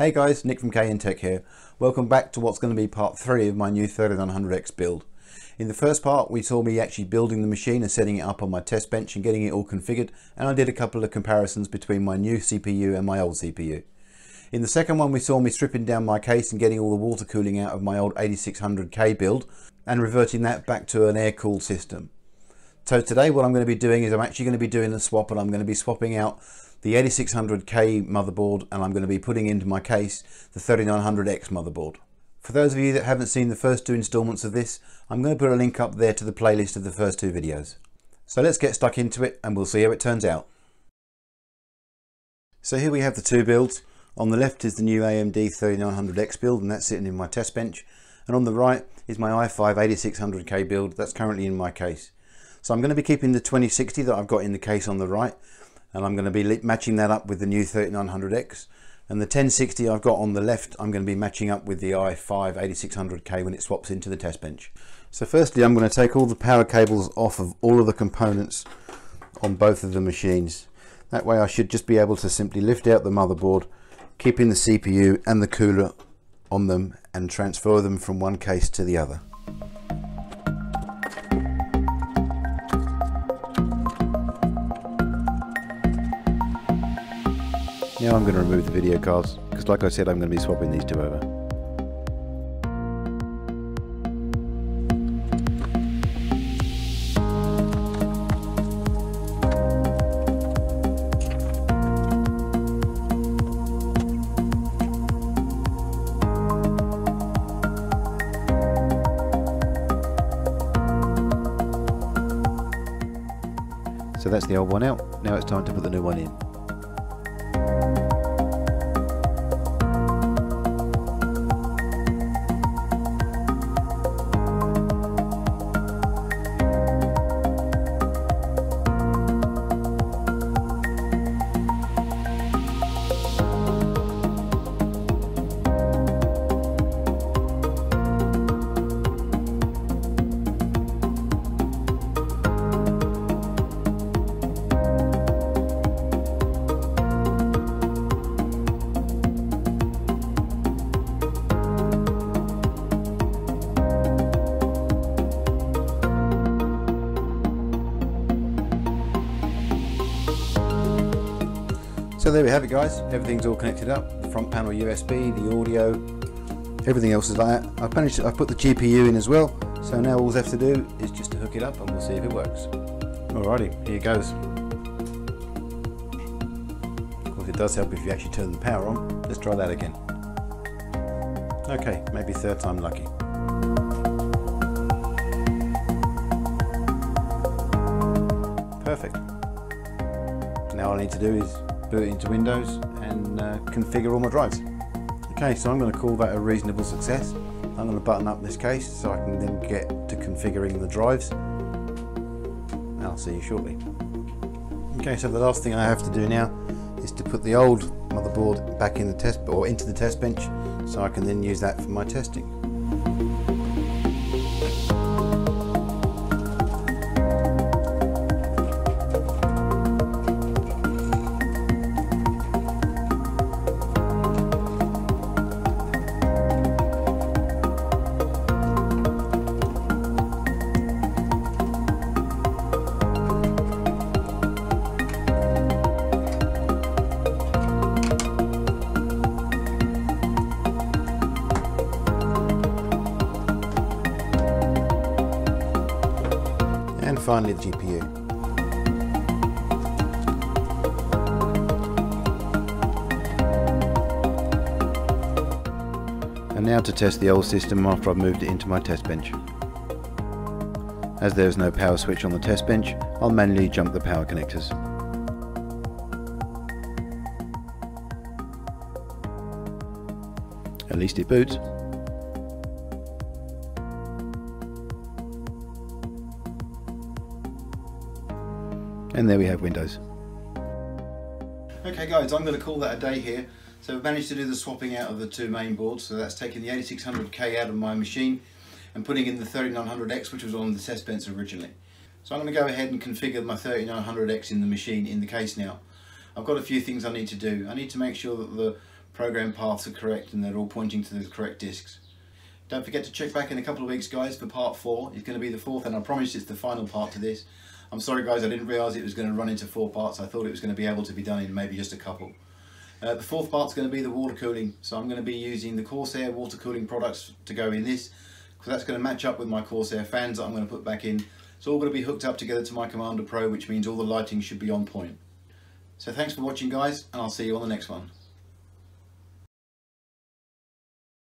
Hey guys, Nick from KN Tech here. Welcome back to what's going to be part 3 of my new 3900X build. In the first part we saw me actually building the machine and setting it up on my test bench and getting it all configured and I did a couple of comparisons between my new CPU and my old CPU. In the second one we saw me stripping down my case and getting all the water cooling out of my old 8600K build and reverting that back to an air cooled system. So today what I'm going to be doing is I'm actually going to be doing a swap and I'm going to be swapping out the 8600K motherboard and I'm going to be putting into my case the 3900X motherboard. For those of you that haven't seen the first two installments of this, I'm going to put a link up there to the playlist of the first two videos. So let's get stuck into it and we'll see how it turns out. So here we have the two builds. On the left is the new AMD 3900X build and that's sitting in my test bench. And on the right is my i5 8600K build that's currently in my case. So I'm going to be keeping the 2060 that I've got in the case on the right and I'm going to be matching that up with the new 3900X and the 1060 I've got on the left I'm going to be matching up with the i5 8600K when it swaps into the test bench. So firstly I'm going to take all the power cables off of all of the components on both of the machines. That way I should just be able to simply lift out the motherboard, keeping the CPU and the cooler on them and transfer them from one case to the other. Now I'm going to remove the video cards because like I said I'm going to be swapping these two over. So that's the old one out, now it's time to put the new one in. There we have it guys, everything's all connected up, the front panel USB, the audio, everything else is like that. I've managed to, I've put the GPU in as well, so now all we have to do is just to hook it up and we'll see if it works. Alrighty, here goes. Of course it does help if you actually turn the power on. Let's try that again. Okay, maybe third time lucky. Perfect. Now all I need to do is boot into Windows and uh, configure all my drives. Okay, so I'm going to call that a reasonable success. I'm going to button up this case so I can then get to configuring the drives. I'll see you shortly. Okay, so the last thing I have to do now is to put the old motherboard back in the test or into the test bench so I can then use that for my testing. Finally the GPU. And now to test the old system after I've moved it into my test bench. As there is no power switch on the test bench, I'll manually jump the power connectors. At least it boots. And there we have Windows. Okay guys, I'm going to call that a day here. So we've managed to do the swapping out of the two main boards. So that's taking the 8600K out of my machine and putting in the 3900X which was on the test bench originally. So I'm going to go ahead and configure my 3900X in the machine in the case now. I've got a few things I need to do. I need to make sure that the program paths are correct and they're all pointing to the correct disks. Don't forget to check back in a couple of weeks guys for part 4. It's going to be the fourth and I promise it's the final part to this. I'm sorry guys I didn't realise it was going to run into four parts. I thought it was going to be able to be done in maybe just a couple. Uh, the fourth part's going to be the water cooling. So I'm going to be using the Corsair water cooling products to go in this. Because that's going to match up with my Corsair fans that I'm going to put back in. It's all going to be hooked up together to my Commander Pro which means all the lighting should be on point. So thanks for watching guys and I'll see you on the next one.